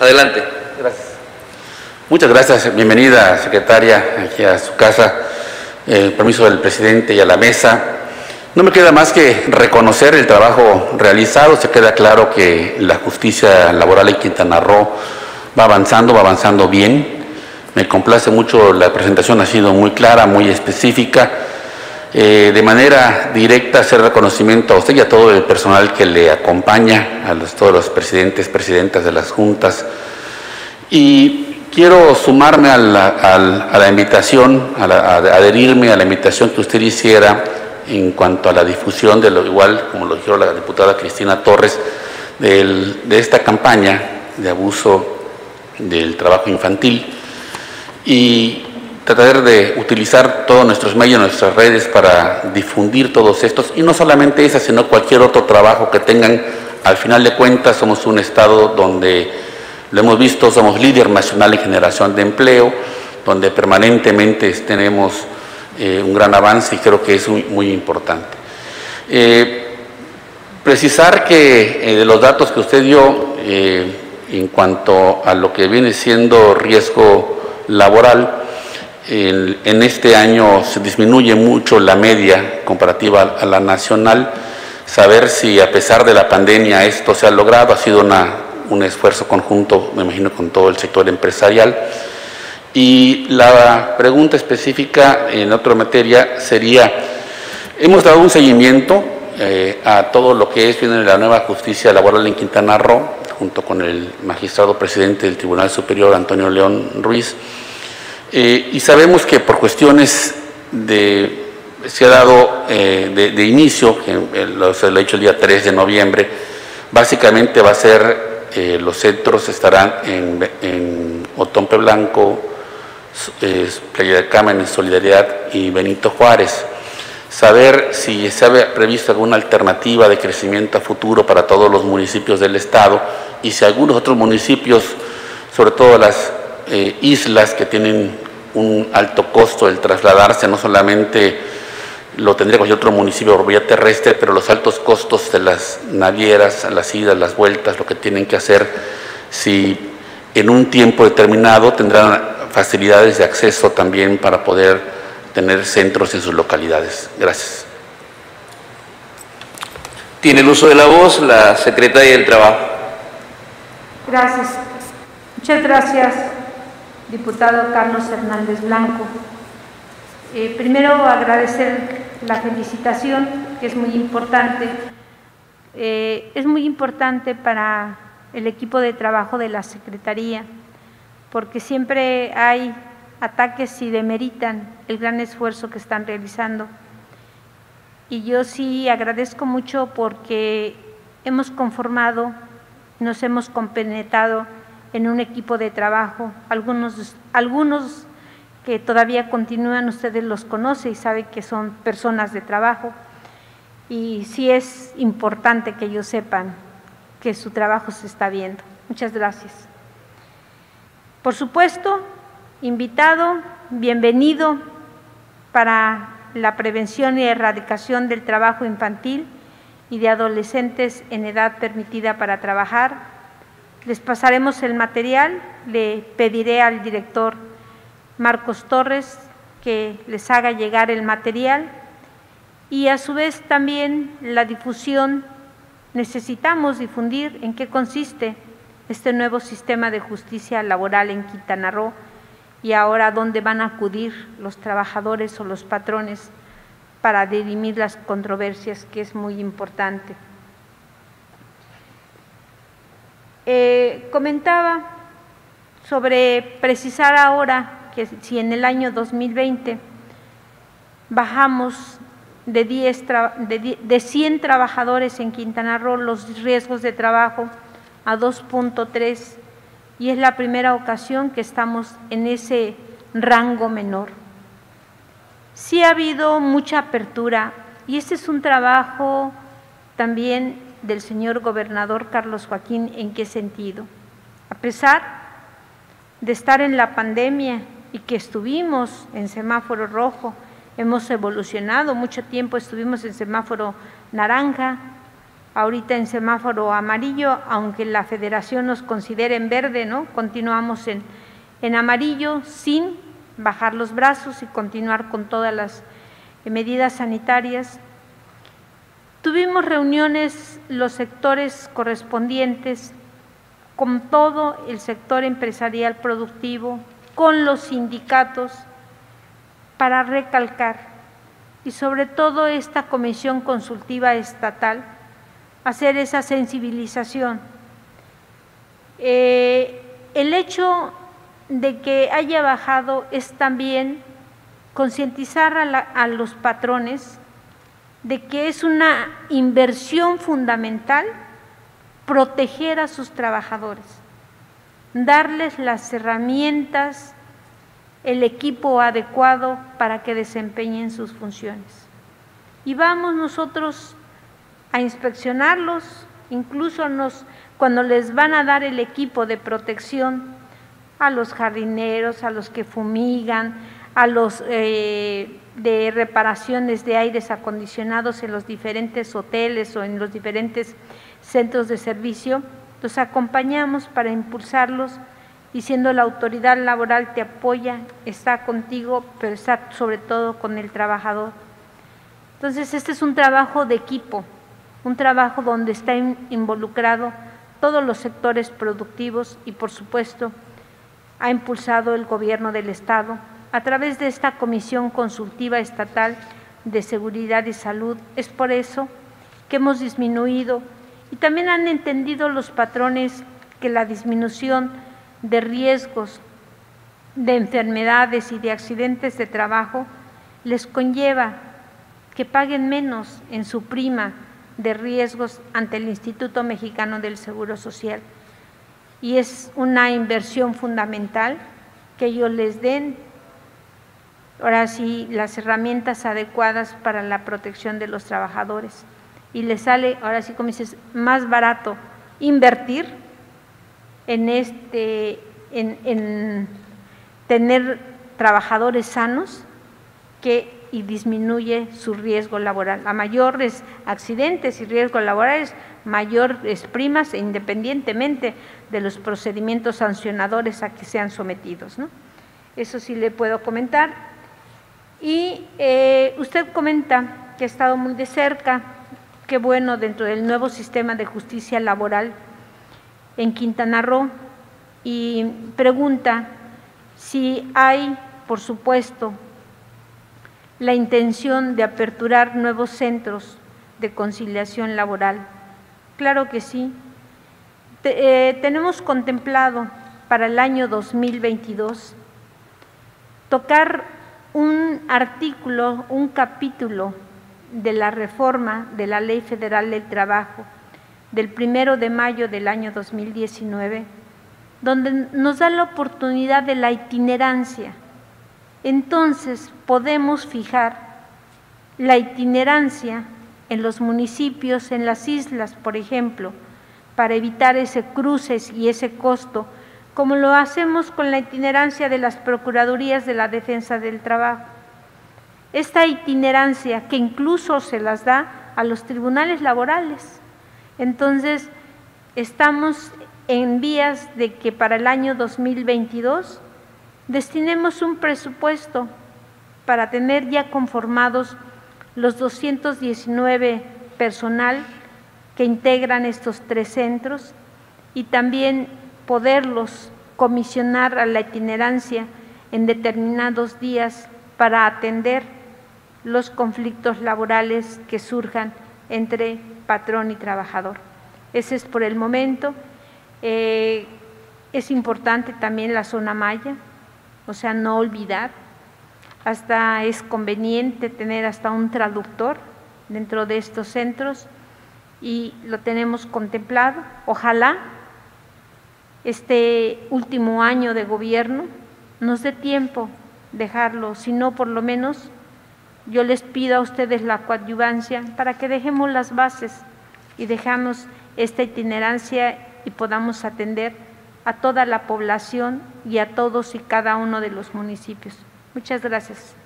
Adelante. Gracias. Muchas gracias. Bienvenida, secretaria, aquí a su casa. El permiso del presidente y a la mesa. No me queda más que reconocer el trabajo realizado. Se queda claro que la justicia laboral en Quintana Roo va avanzando, va avanzando bien. Me complace mucho, la presentación ha sido muy clara, muy específica. Eh, de manera directa hacer reconocimiento a usted y a todo el personal que le acompaña, a todos los presidentes, presidentas de las juntas. Y quiero sumarme a la, invitación, a, adherirme a la invitación que usted hiciera en cuanto a la difusión de lo igual, como lo dijo la diputada Cristina Torres, de esta campaña de abuso del trabajo infantil. Y tratar de utilizar todos nuestros medios, nuestras redes para difundir todos estos, y no solamente esa, sino cualquier otro trabajo que tengan. Al final de cuentas, somos un Estado donde, lo hemos visto, somos líder nacional en generación de empleo, donde permanentemente tenemos eh, un gran avance y creo que es muy, importante. Eh, precisar que eh, de los datos que usted dio en cuanto a lo que viene siendo riesgo laboral, en este año se disminuye mucho la media comparativa a la nacional. Saber si a pesar de la pandemia esto se ha logrado ha sido un esfuerzo conjunto, me imagino, con todo el sector empresarial. Y la pregunta específica en otra materia sería, hemos dado un seguimiento eh, a todo lo que es viene la nueva justicia laboral en Quintana Roo, junto con el magistrado presidente del Tribunal Superior, Antonio León Ruiz, eh, y sabemos que por cuestiones de, se ha dado eh, de, inicio, que se lo ha hecho el día 3 de noviembre, básicamente va a ser, eh, los centros estarán en, en Otompe Blanco, Playa de Cámenes, Solidaridad y Benito Juárez. Saber si se ha previsto alguna alternativa de crecimiento a futuro para todos los municipios del Estado y si algunos otros municipios, sobre todo las eh, islas que tienen un alto costo el trasladarse, no solamente lo tendría cualquier otro municipio por vía terrestre, pero los altos costos de las navieras, las idas, las vueltas, lo que tienen que hacer, si en un tiempo determinado tendrán facilidades de acceso también para poder tener centros en sus localidades. Gracias. Tiene el uso de la voz la secretaria del Trabajo. Gracias. Muchas gracias, diputado Carlos Hernández Blanco. Eh, primero agradecer la felicitación, que es muy importante. Eh, es muy importante para el equipo de trabajo de la Secretaría, porque siempre hay ataques y demeritan el gran esfuerzo que están realizando. Y yo sí agradezco mucho porque hemos conformado, nos hemos compenetrado en un equipo de trabajo. Algunos, algunos que todavía continúan, ustedes los conocen y saben que son personas de trabajo. Y sí es importante que ellos sepan que su trabajo se está viendo. Muchas gracias. Por supuesto, invitado, bienvenido para la prevención y erradicación del trabajo infantil y de adolescentes en edad permitida para trabajar les pasaremos el material, le pediré al director Marcos Torres que les haga llegar el material y a su vez también la difusión. Necesitamos difundir en qué consiste este nuevo sistema de justicia laboral en Quintana Roo y ahora dónde van a acudir los trabajadores o los patrones para dirimir las controversias, que es muy importante. Eh, comentaba sobre precisar ahora que si en el año 2020 bajamos de, 10 de 100 trabajadores en Quintana Roo los riesgos de trabajo a 2.3 y es la primera ocasión que estamos en ese rango menor. Sí ha habido mucha apertura y este es un trabajo también del señor gobernador Carlos Joaquín en qué sentido. A pesar de estar en la pandemia y que estuvimos en semáforo rojo, hemos evolucionado, mucho tiempo estuvimos en semáforo naranja ahorita en semáforo amarillo, aunque la federación nos considere en verde, ¿no? Continuamos en, en amarillo sin bajar los brazos y continuar con todas las medidas sanitarias. Tuvimos reuniones los sectores correspondientes con todo el sector empresarial productivo, con los sindicatos, para recalcar, y sobre todo esta comisión consultiva estatal, hacer esa sensibilización. Eh, el hecho de que haya bajado es también concientizar a, los patrones de que es una inversión fundamental proteger a sus trabajadores, darles las herramientas, el equipo adecuado para que desempeñen sus funciones. Y vamos nosotros a inspeccionarlos, incluso nos, cuando les van a dar el equipo de protección a los jardineros, a los que fumigan, a los eh, de reparaciones de aires acondicionados en los diferentes hoteles o en los diferentes centros de servicio, los acompañamos para impulsarlos y siendo la autoridad laboral te apoya, está contigo, pero está sobre todo con el trabajador. Entonces, este es un trabajo de equipo, un trabajo donde está involucrado todos los sectores productivos y, por supuesto, ha impulsado el gobierno del Estado a través de esta Comisión Consultiva Estatal de Seguridad y Salud. Es por eso que hemos disminuido y también han entendido los patrones que la disminución de riesgos de enfermedades y de accidentes de trabajo les conlleva que paguen menos en su prima de riesgos ante el Instituto Mexicano del Seguro Social. Y es una inversión fundamental que ellos les den ahora sí las herramientas adecuadas para la protección de los trabajadores. Y les sale, ahora sí como dices, más barato invertir en, este, en, tener trabajadores sanos que y disminuye su riesgo laboral. A mayores accidentes y riesgos laborales, mayores primas e independientemente de los procedimientos sancionadores a que sean sometidos. ¿no? Eso sí le puedo comentar. Y eh, usted comenta que ha estado muy de cerca, qué bueno, dentro del nuevo sistema de justicia laboral en Quintana Roo, y pregunta si hay, por supuesto, la intención de aperturar nuevos centros de conciliación laboral. Claro que sí. Eh, tenemos contemplado para el año 2022 tocar un artículo, un capítulo de la reforma de la Ley Federal del Trabajo del primero de mayo del año 2019, donde nos da la oportunidad de la itinerancia. Entonces podemos fijar la itinerancia en los municipios, en las islas, por ejemplo, para evitar ese cruces y ese costo como lo hacemos con la itinerancia de las Procuradurías de la Defensa del Trabajo. Esta itinerancia que incluso se las da a los tribunales laborales. Entonces, estamos en vías de que para el año 2022 destinemos un presupuesto para tener ya conformados los 219 personal que integran estos tres centros y también poderlos comisionar a la itinerancia en determinados días para atender los conflictos laborales que surjan entre patrón y trabajador. Ese es por el momento. Eh, es importante también la zona maya, o sea, no olvidar. Hasta es conveniente tener hasta un traductor dentro de estos centros y lo tenemos contemplado. Ojalá este último año de gobierno nos dé tiempo dejarlo, si no por lo menos yo les pido a ustedes la coadyuvancia para que dejemos las bases y dejamos esta itinerancia y podamos atender a toda la población y a todos y cada uno de los municipios. Muchas gracias.